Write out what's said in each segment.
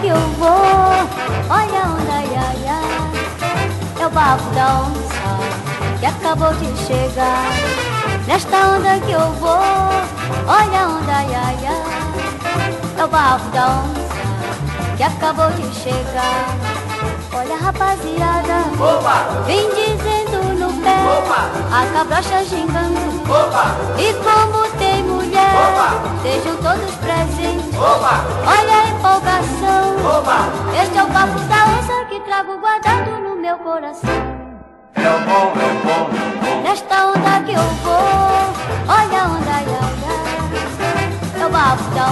que eu vou, olha onda ia ia, é o bafo da onça que acabou de chegar. Nesta onda que eu vou, olha onda ia ia, é o bafo da onça que acabou de chegar. Olha rapaziada, Opa! vem dizendo no pé, Opa! a cabrocha gingando, Opa! e como tem mulher, Opa! sejam todos presentes. Coração. É o bom, é o bom, é o bom. Nesta onda que eu vou, olha a onda, ia, ia. É o onça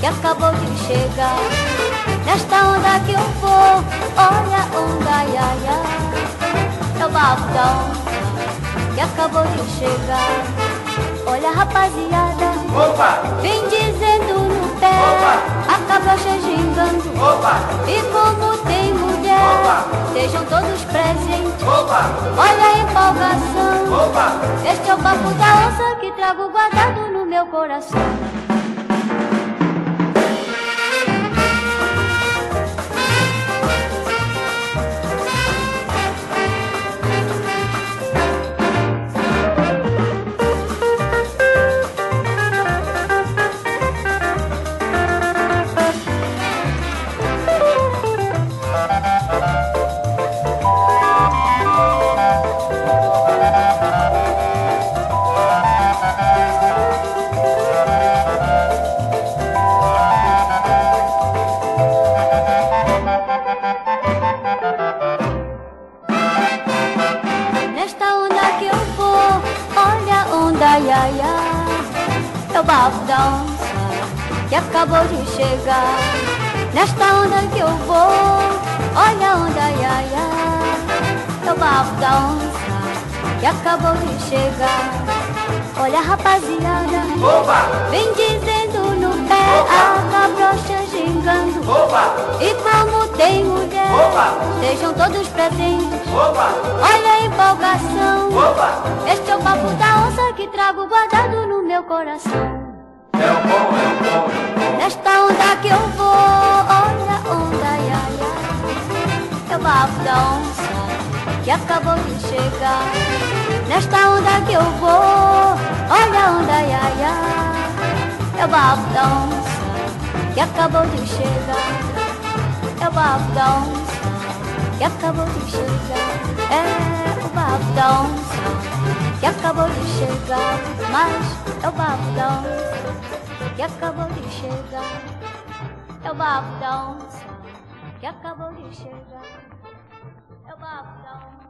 que acabou de chegar. Nesta onda que eu vou, olha a onda, ia, ia. É o onça que acabou de chegar. Olha rapaziada, Opa! vem dizendo no pé, Opa! Opa! sejam todos presentes. Opa! Olha a empolgação. Opa! Este é o papo da onça que trago guardado no meu coração. Onda, ia, ia. É o bafo da onça que acabou de chegar. Nesta onda que eu vou, olha a onda, ia, ia. É o bafo da onça que acabou de chegar. Olha rapaziada, Opa! vem dizendo no pé a cabrocha gingando. Opa! E como tem mulher, Opa! sejam todos presentes. Opa! Olha a empolgação. Opa! Este meu coração. É o bom, é o bom, é o bom. Nesta onda que eu vou, olha a onda, ia, ia. É o bafo da onça que acabou de chegar. Nesta onda que eu vou, olha a onda, ia, ia. É o bafo da onça que acabou de chegar. É o bafo da onça que acabou de chegar. É o bafo da onça que acabou de chegar. Mas é o onça que acabou de chegar. É o onça que acabou de chegar. É o onça.